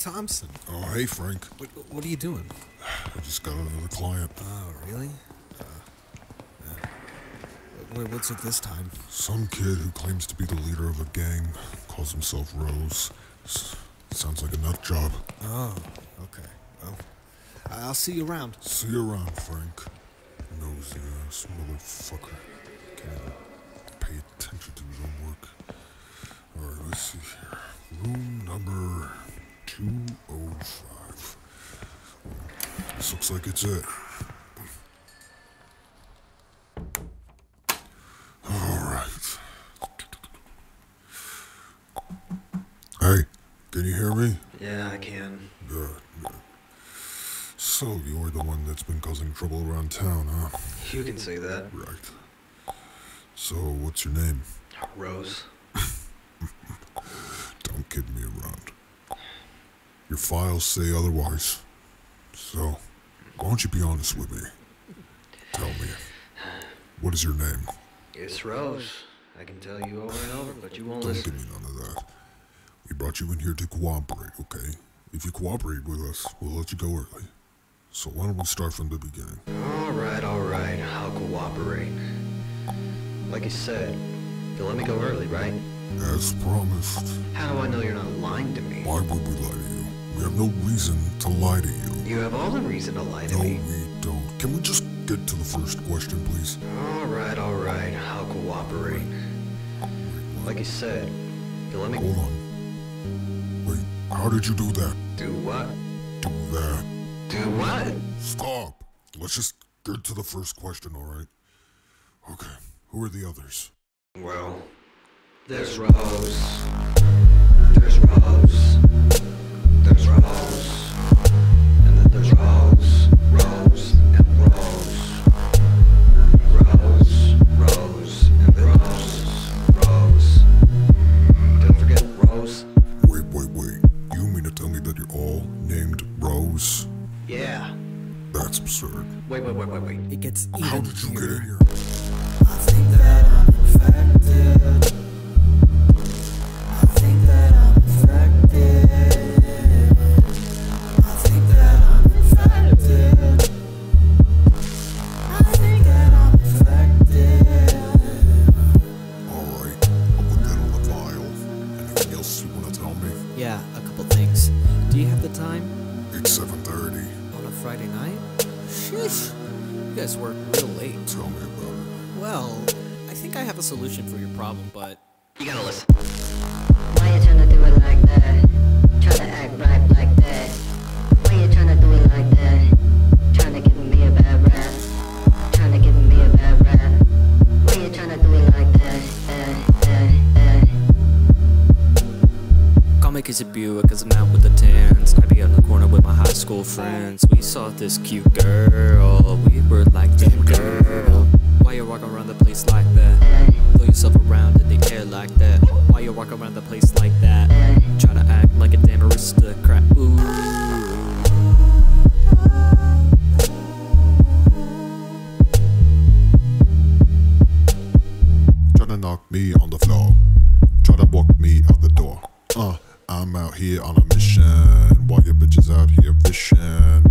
Thompson. Oh, hey, Frank. What, what are you doing? I just got another client. Oh, really? Uh, uh, wait, what's it this time? Some kid who claims to be the leader of a gang calls himself Rose. S- sounds like a nut job. Oh, okay. Well, I'll see you around. See you around, Frank. Nosy ass motherfucker. Can't even pay attention to his own work. Alright, let's see here. Room number 205. This looks like it's it. Alright. Hey, can you hear me? Yeah, I can. Good, good. So, you're the one that's been causing trouble around town, huh? You can say that. Right. So, what's your name? Rose. Don't kid me around. Your files say otherwise. So, why don't you be honest with me? Tell me. What is your name? It's Rose. I can tell you over and over, but you won't Don't listen. give me none of that. We brought you in here to cooperate, okay? If you cooperate with us, we'll let you go early. So why don't we start from the beginning? Alright, alright. I'll cooperate. Like you said, you'll let me go early, right? As promised. How do I know you're not lying to me? Why would we lie to you? We have no reason to lie to you. You have all the reason to lie to No, me. No, we don't. Can we just get to the first question, please? Alright, alright. I'll cooperate. Like you said, you'll let me Hold on. Wait, how did you do that? do what? Do that. Do what? Stop! Let's just get to the first question, alright? Okay, who are the others? Well, there's Rose. There's Rose. Yeah. That's absurd. Wait, wait, wait, wait, wait. It gets even How did you get in here? I think that I'm infected. Friends We saw this cute girl We were like, damn girl Why you walk around the place like that? Throw yourself around in the air like that Why you walk around the place like that? Try to act like a damn aristocrat Ooh Try to knock me on the floor. Try to walk me out the door. Uh, I'm out here on a mission. While your bitches out here fishing.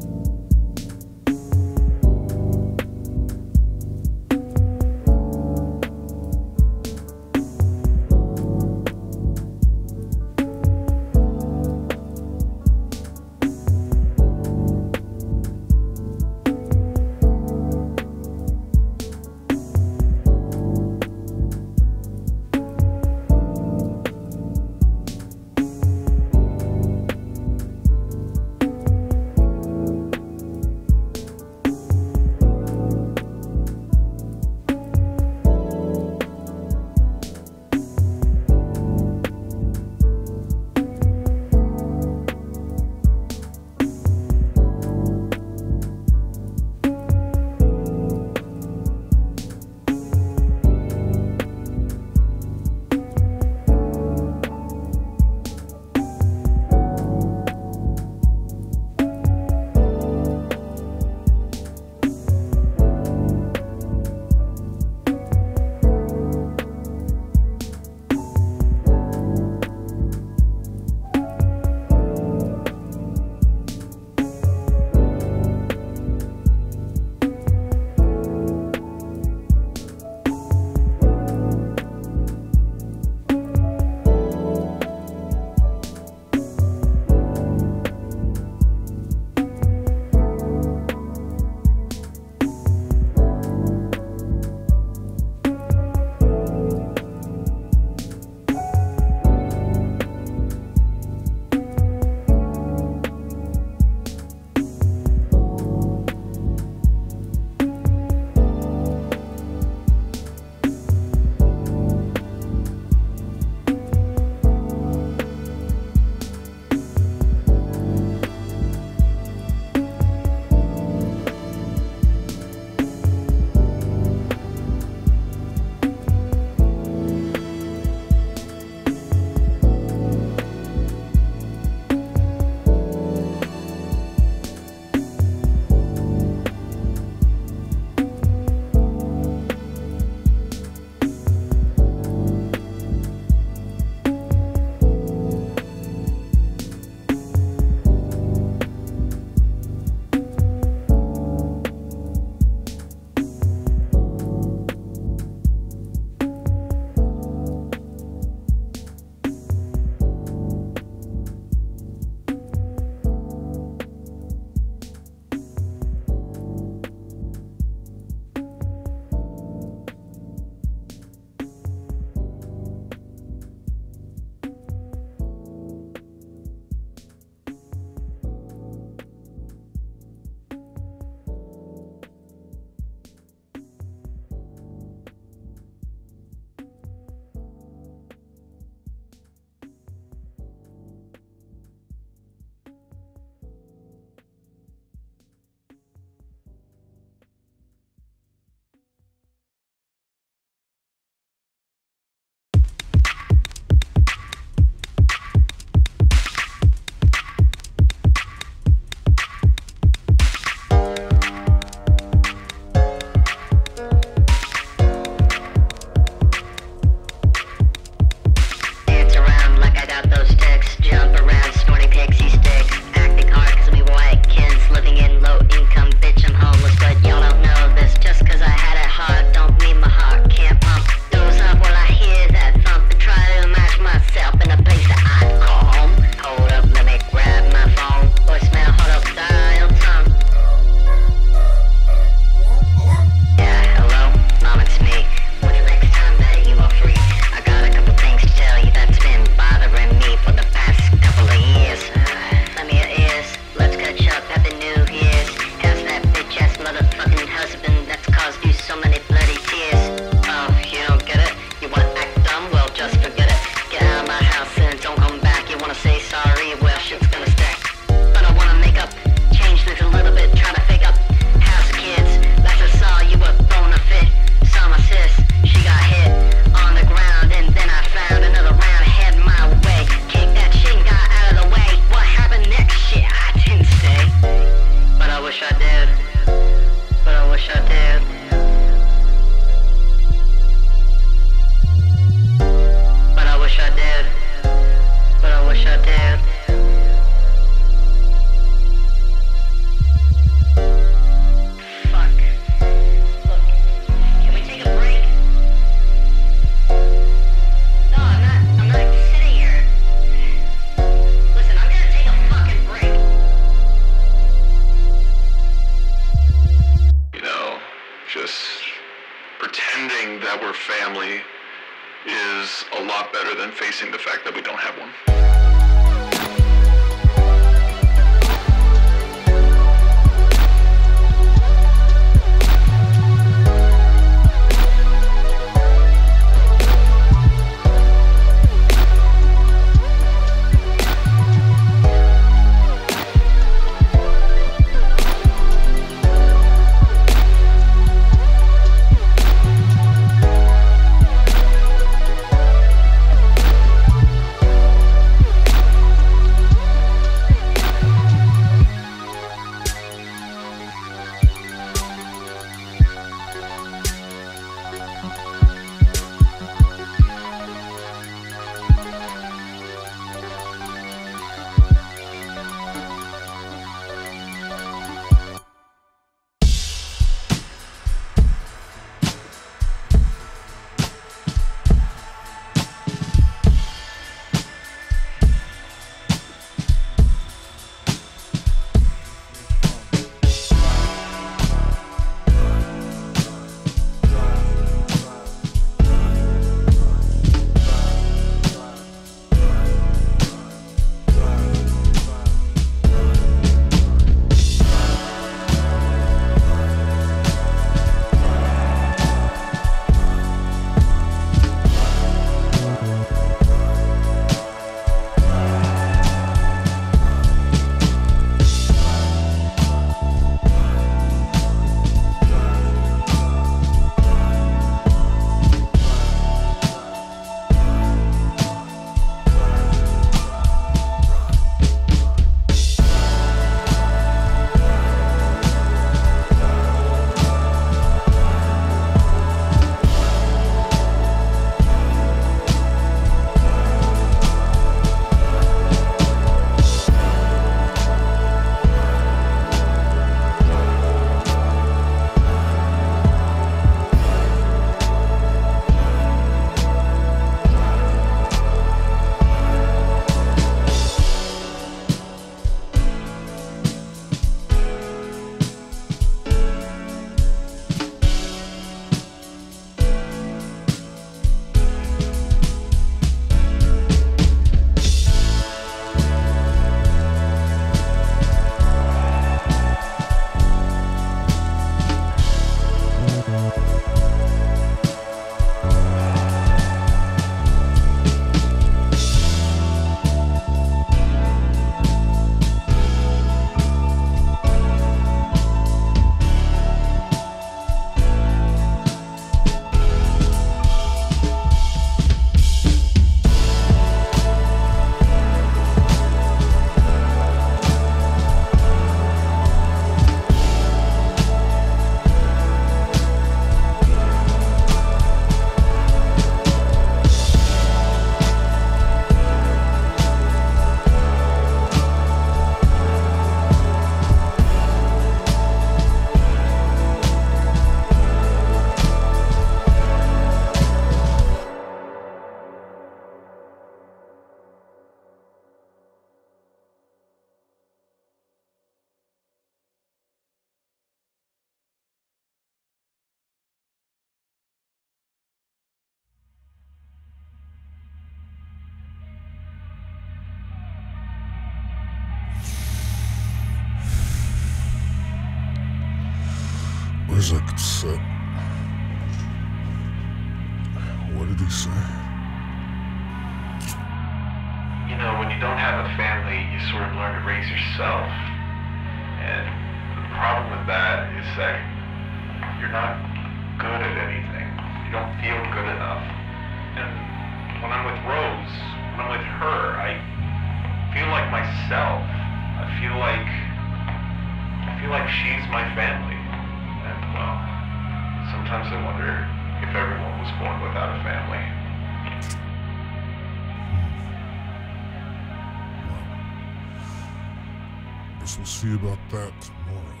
Guess we'll see about that tomorrow.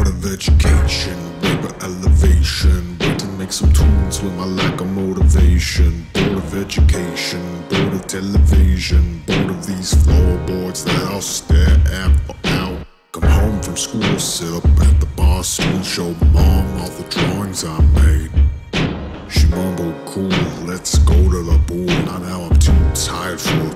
Of education, labor elevation. Way to make some tunes with my lack of motivation. Bored of education, bored of television. Bored of these floorboards that I'll stare at for hours. Come home from school, sit up at the bar stool, show mom all the drawings I made. Now, now I'm too tired for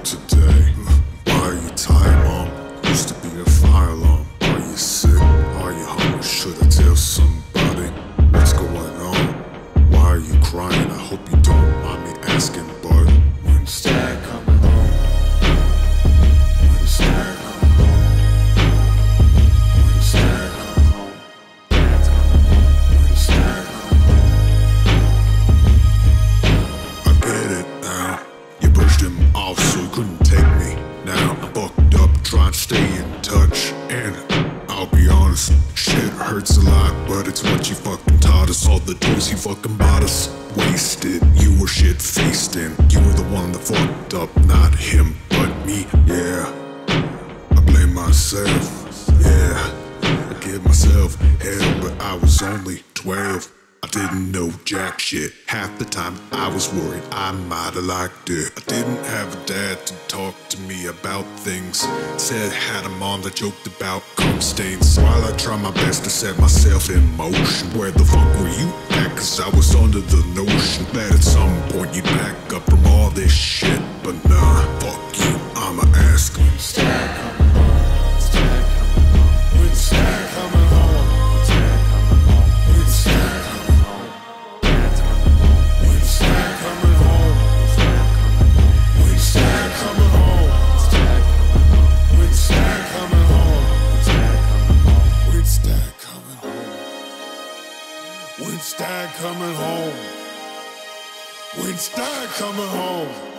Wasted, you were shit faced in. You were the one that fucked up, not him, but me. Yeah, I blame myself. Yeah, I give myself hell, but I was only 12. I didn't know jack shit. Half the time I was worried I might have liked it. I didn't have a dad to talk to me about things. Said had a mom that joked about cum stains. While I try my best to set myself in motion. Where the fuck were you at? Cause I was under the notion that at some point you'd back up from all this shit. But nah, fuck you, I'ma ask coming home? When's dad coming home? When's coming home? When's dad coming home?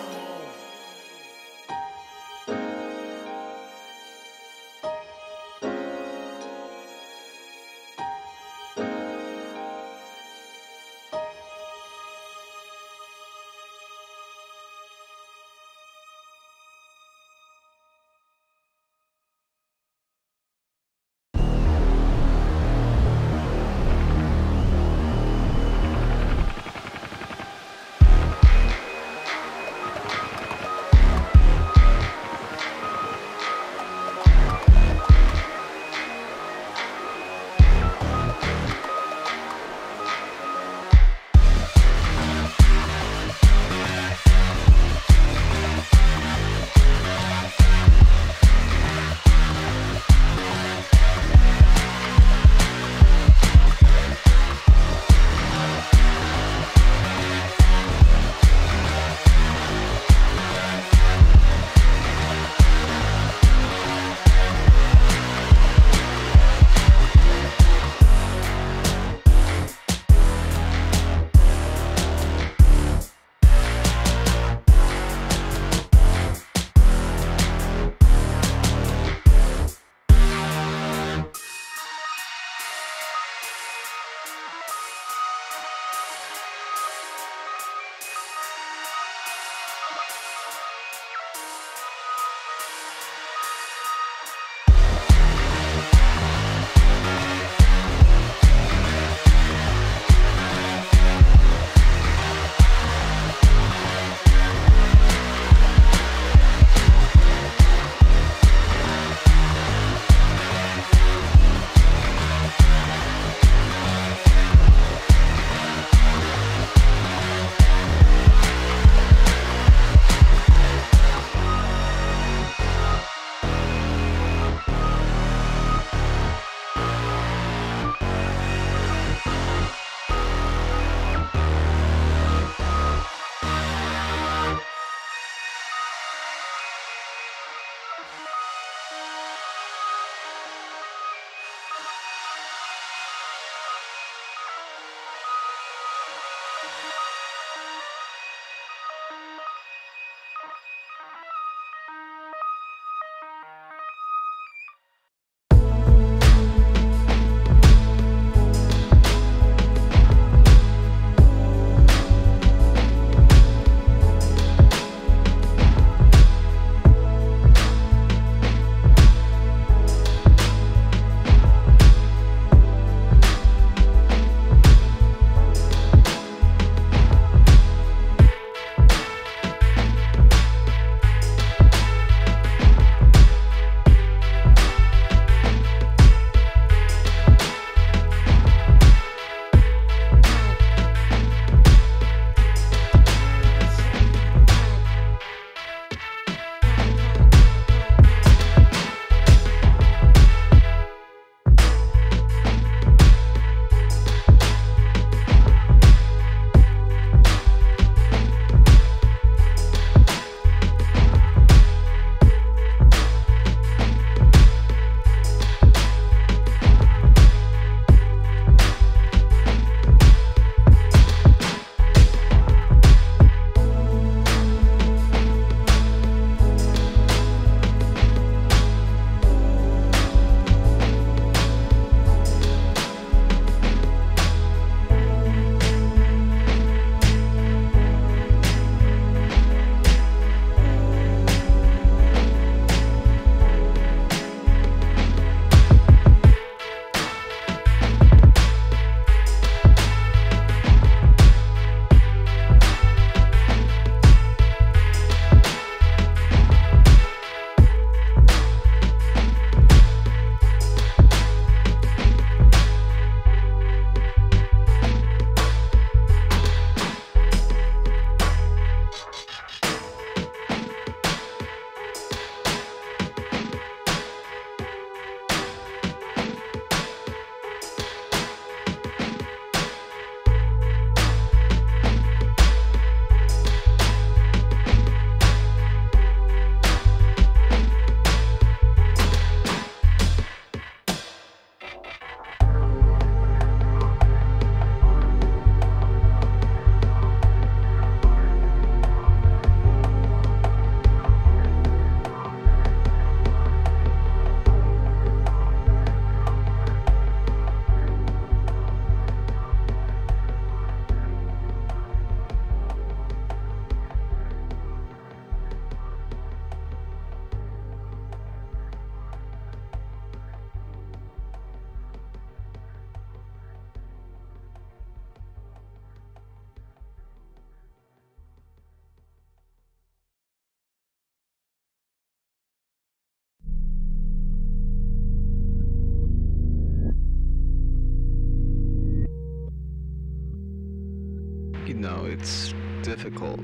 it's difficult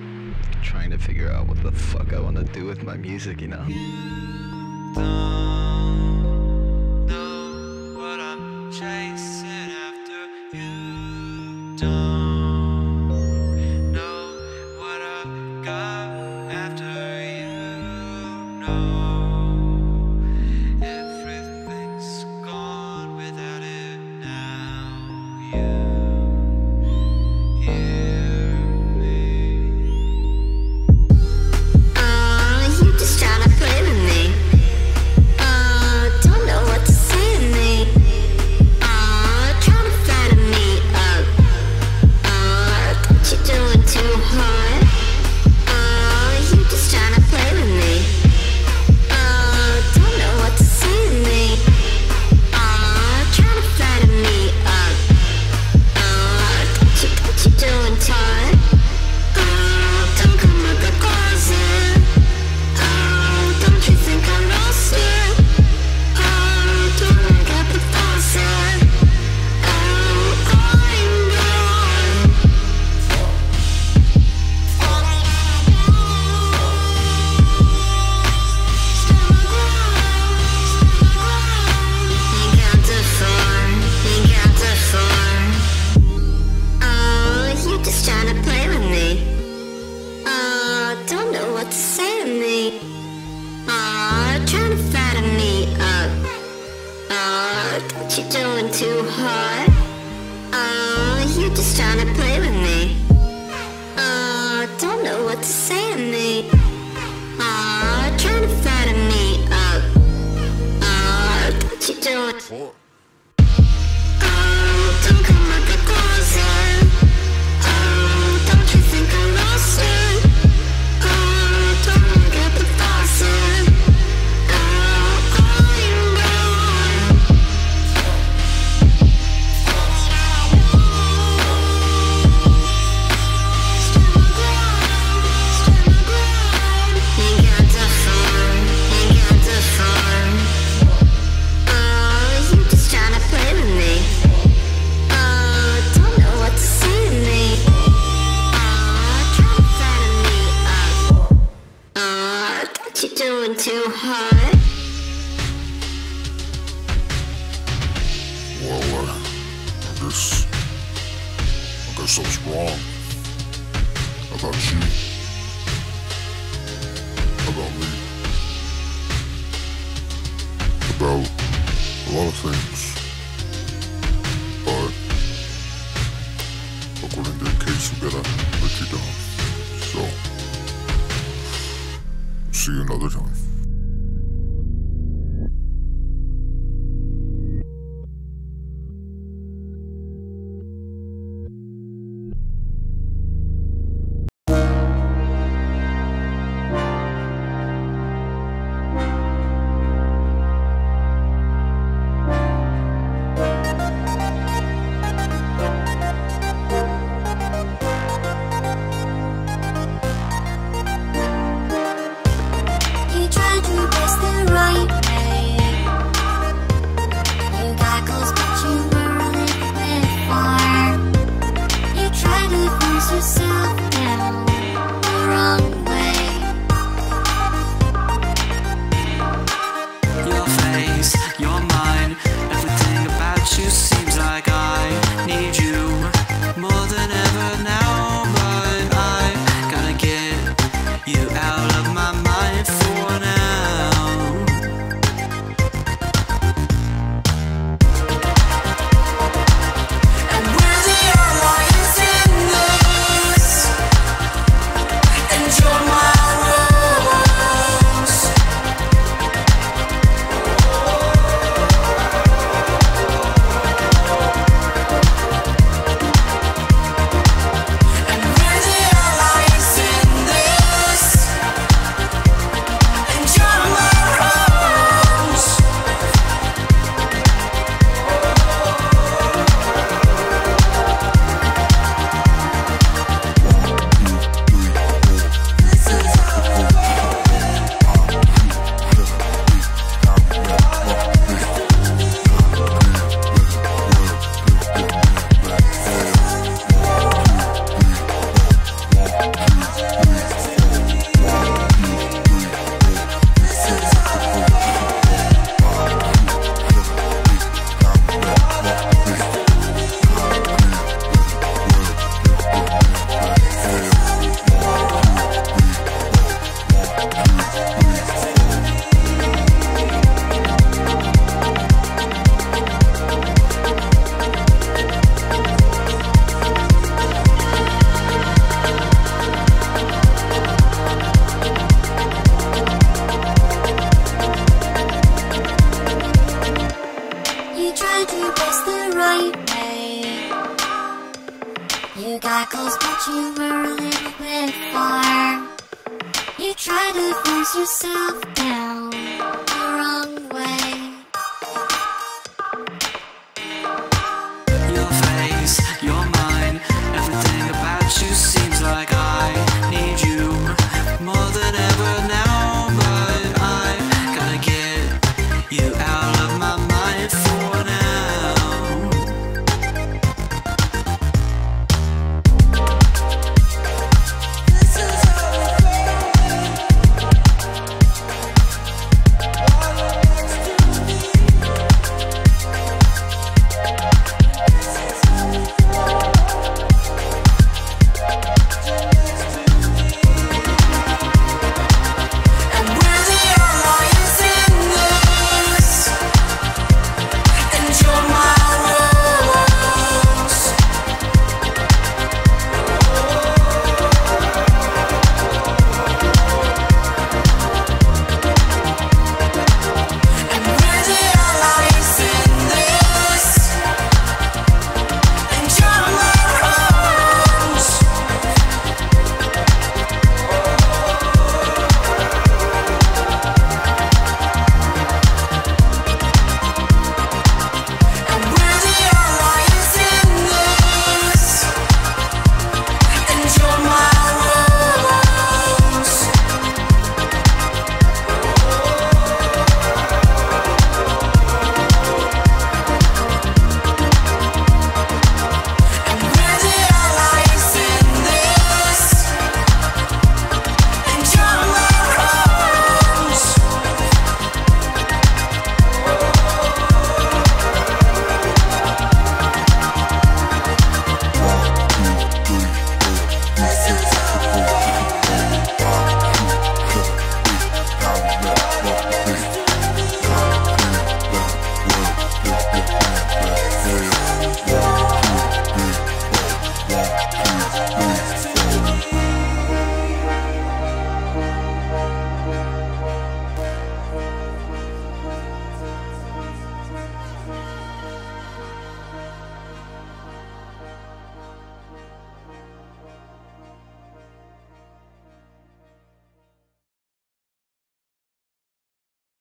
trying to figure out what the fuck I want to do with my music, you know?